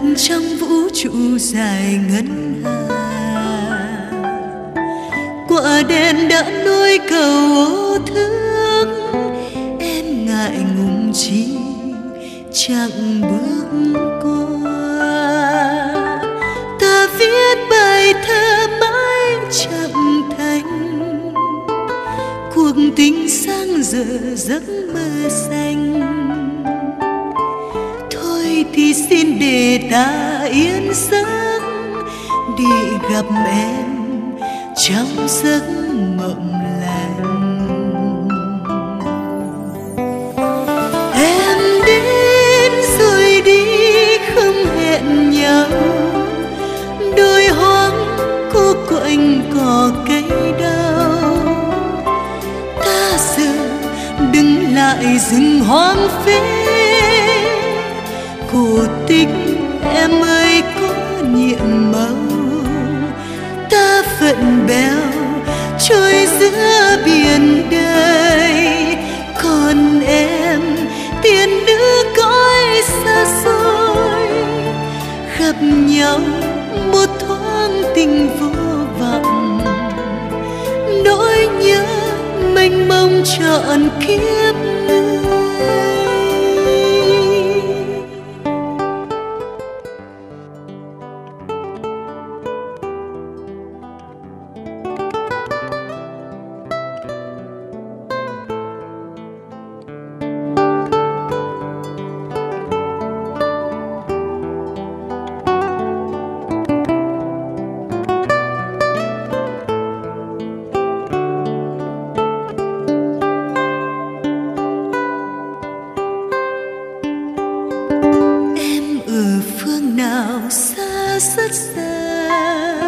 tận trong vũ trụ dài ngân hà. Quả đèn đã nuôi cầu ô thương, em ngại ngùng chi chẳng bước qua. Ta viết bài thơ mãi chậm thành, cuộc tình sang giờ giấc mơ. Thì xin để ta yên giấc, đi gặp em trong giấc mộng lành. Em đến rồi đi không hẹn nhau, đôi hoang cô quạnh cỏ cây đau. Ta giờ đứng lại rừng hoang phế tích em ơi, có nhiệm màu. Ta phận béo trôi giữa biển đời. Còn em tiên nữ cõi xa xôi. Gặp nhau một thoáng tình vô vọng. Nỗi nhớ mênh mông trọn kiếp. Nào xa rất xa,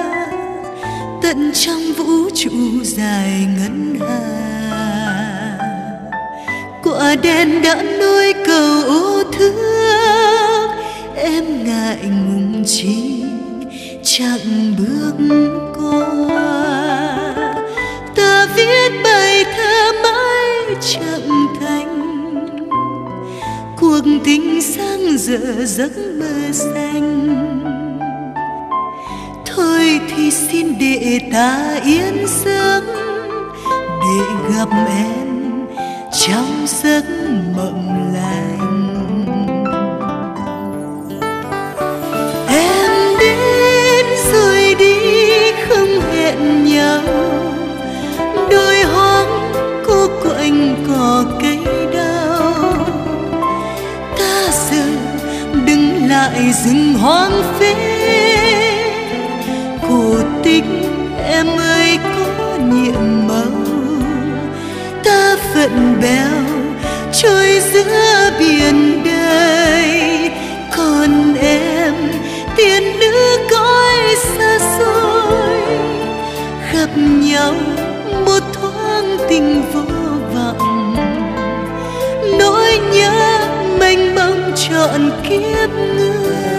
tận trong vũ trụ dài ngân hà. Quả đèn đã nuôi cầu ô thương, em ngại ngùng chi chẳng bước qua. Cuộc tình sáng giờ giấc mơ xanh. Thôi thì xin để ta yên giấc, để gặp em trong giấc mộng lành. Lại rừng hoang phế cổ tích em ơi, có nhiệm màu. Ta phận béo, trôi giữa biển đời. Còn em tiên nữ cõi xa xôi. Gặp nhau một thoáng tình vô trọn kiếp người